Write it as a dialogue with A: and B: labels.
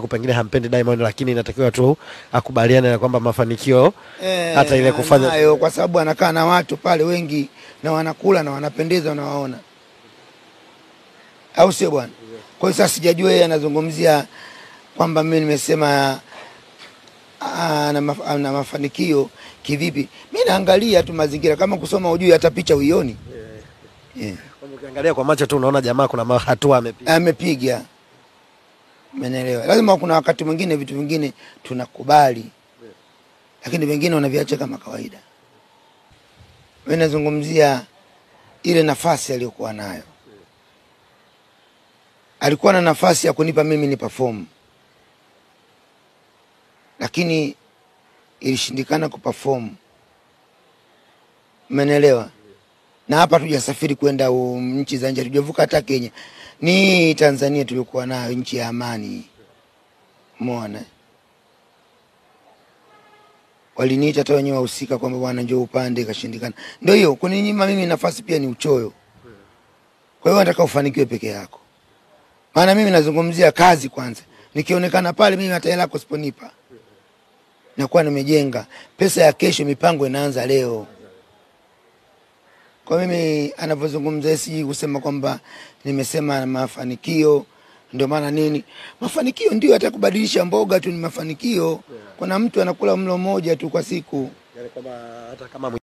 A: pengine hampendi Diamond, lakini inatakiwa tu akubaliane na kwamba mafanikio e, hata ile kufanya
B: nayo, kwa sababu anakaa na watu pale wengi na wanakula na wanapendeza, unawaona, au sio bwana? Kwa hiyo sasa sijajua yeye anazungumzia kwamba mimi nimesema ana, maf mafanikio kivipi. Mimi naangalia tu mazingira, kama kusoma ujui hata picha uioni yeah.
A: Kwamba ukiangalia kwa macho tu unaona jamaa kuna hatua amepiga.
B: amepiga Umeelewa? Lazima kuna wakati mwingine vitu vingine tunakubali, lakini vingine wanaviacha kama kawaida. Mimi nazungumzia ile nafasi aliyokuwa nayo. Alikuwa na nafasi ya kunipa mimi ni perform, lakini ilishindikana kuperform. Umeelewa? Na hapa tujasafiri kwenda um, nchi za nje, tujavuka hata Kenya. Ni Tanzania tulikuwa nayo, nchi ya amani. Umeona, waliniita hata wenyewe wahusika kwamba bwana, njoo upande, ikashindikana. Ndio hiyo kuninyima mimi nafasi pia ni uchoyo. Kwa hiyo nataka ufanikiwe peke yako, maana mimi nazungumzia kazi kwanza. Nikionekana pale mimi hata hela yako siponipa, nakuwa nimejenga pesa ya kesho, mipango inaanza leo. Kwa mimi anavyozungumza si kusema kwamba nimesema mafanikio ndio maana nini. Mafanikio ndio hata kubadilisha mboga tu ni mafanikio. Kuna mtu anakula mlo mmoja tu kwa siku.
A: yani kama hata kama